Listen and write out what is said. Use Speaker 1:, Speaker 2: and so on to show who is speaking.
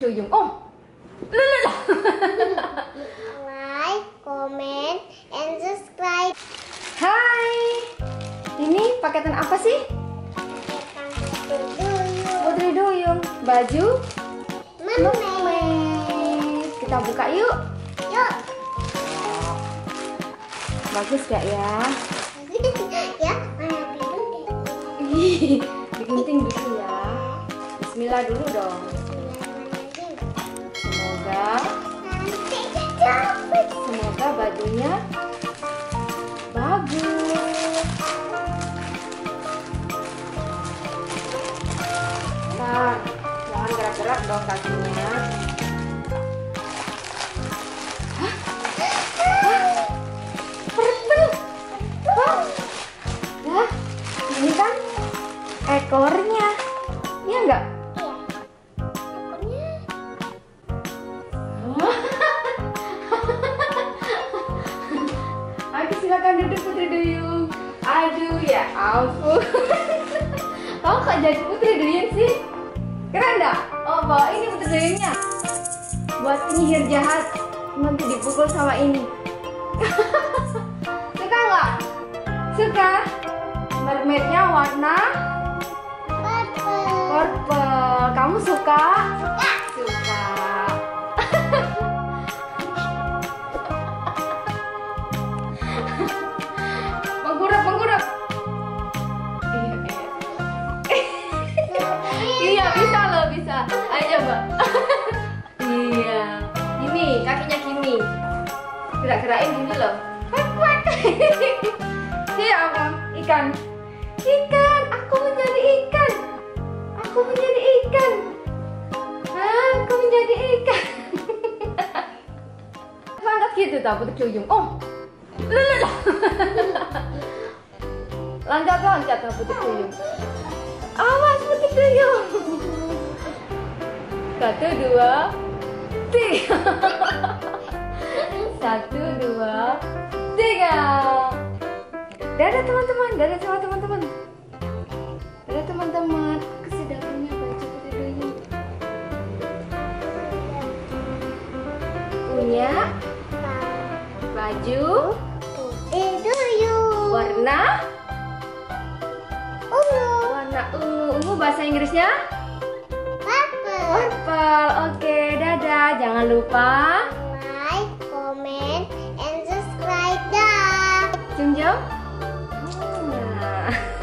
Speaker 1: Duyung. Oh, lala.
Speaker 2: like, comment, and subscribe.
Speaker 1: Hai. Ini paketan apa sih? Putri Duyung. Baju
Speaker 2: Mermaid.
Speaker 1: Kita buka yuk.
Speaker 2: Yuk.
Speaker 1: Bagus gak ya?
Speaker 2: ya, mana biru
Speaker 1: Digunting dulu ya. Bismillah dulu dong. Jangan gerak-gerak dong kakinya. Hah? Hah? Wah. Wah, ini kan ekornya. Iya enggak?
Speaker 2: Iya. Ekornya
Speaker 1: Oke silakan duduk Putri Duyung. Aduh ya ampun. Kamu kok jadi Putri Duyung sih? Keren dah. Oh bawa ini Putri Duyungnya. Buat penyihir jahat nanti dipukul sama ini. Suka nggak? Suka? Mermaidnya warna
Speaker 2: purple.
Speaker 1: purple. Kamu. Suka. Gerak-gerakin gini loh. Kuek, kuek. Dia? Ikan. Ikan, aku menjadi ikan. Aku menjadi ikan. Aku menjadi ikan. Angkat gitu tak putri duyung. Oh, lala. Loncat loncat tak putri duyung. Awas putri duyung. Satu dua tiga. Satu dua tiga. Dadah teman-teman, dadah sama teman-teman. Dadah teman-teman. Kesedapannya baju duyung. Punya baju
Speaker 2: duyung.
Speaker 1: warna
Speaker 2: Ungu.
Speaker 1: warna ungu. Ungu bahasa Inggrisnya
Speaker 2: Purple.
Speaker 1: purple. Oke, dadah. Jangan lupa comment, and subscribe. 다. 등장.